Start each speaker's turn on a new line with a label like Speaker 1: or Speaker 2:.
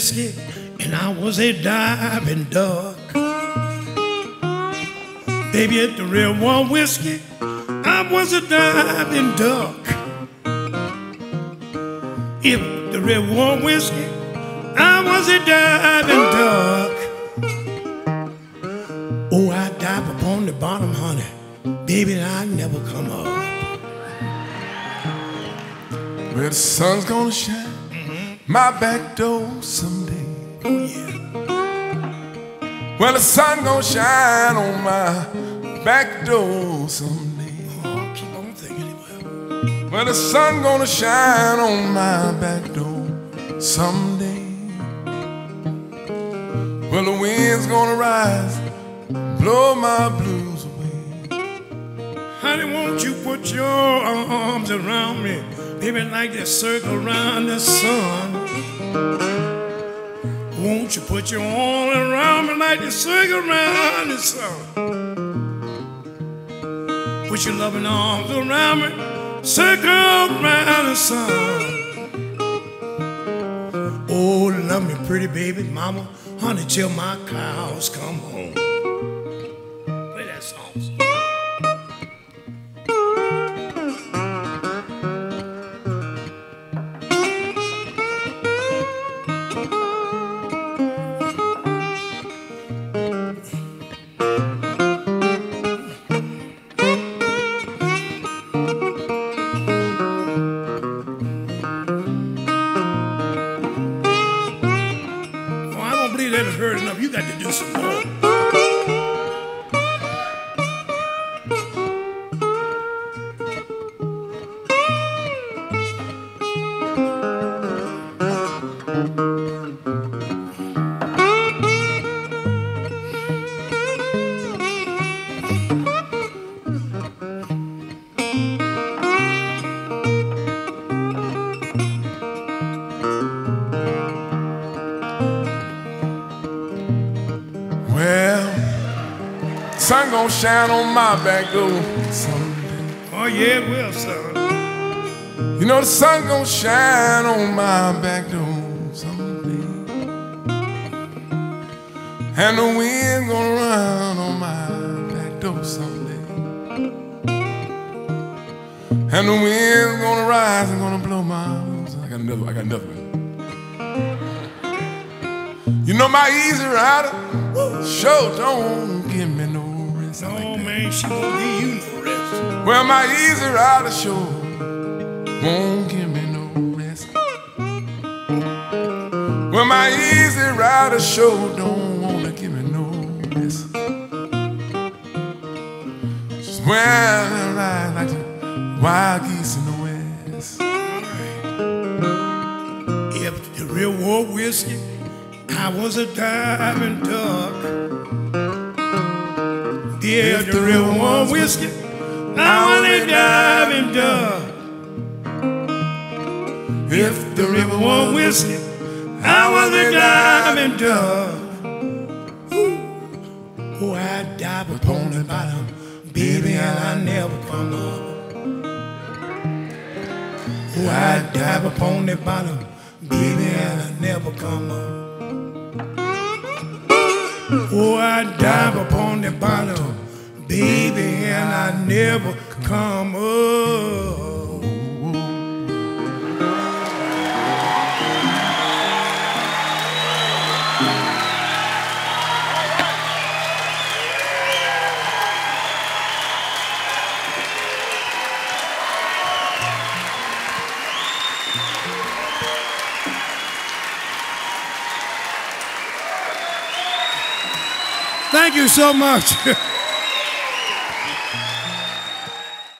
Speaker 1: whiskey and I was a diving duck, baby, if the river was whiskey, I was a diving duck. If the river was whiskey, I was a diving duck. Oh, I dive upon the bottom, honey. Baby, I never come up.
Speaker 2: Where the sun's gonna shine my back door someday.
Speaker 1: Yeah.
Speaker 2: Well, the sun gonna shine on my back door someday.
Speaker 1: Oh, keep on thinking it well.
Speaker 2: The sun gonna shine on my back door someday. Well, the wind's gonna rise, blow my blues away.
Speaker 1: Honey, won't you put your arms around me? Baby, like that circle around the sun. Won't you put your arm around me like the circle around the sun? Put your loving arms around me, circle around the sun. Oh, love me, pretty baby, mama, honey, till my cows come home. To do some more.
Speaker 2: Sun gonna shine on my back door someday.
Speaker 1: Oh, yeah, it will, son.
Speaker 2: You know the sun gonna shine on my back door someday. And the wind gonna run on my back door someday. And the wind gonna rise and gonna blow my I got another I got another one. You know my easy rider sure don't give me no rest. I like
Speaker 1: Oh, man, she won't give you no rest.
Speaker 2: Well, my easy rider sure won't give me no rest. Well, my easy rider sure don't wanna give me no rest. She's wearing ride like the wild geese in the west.
Speaker 1: If the real war whiskey, I was a diving duck. Yeah, the real war whiskey, I was a diving duck. If the river was whiskey, I was a diving duck. Ooh. Oh, I dive upon the bottom, baby, and I never come up. Oh, I dive upon the bottom, baby, and I never come up. Oh, I dive upon the bottom, baby, and I never come up. Thank you so much.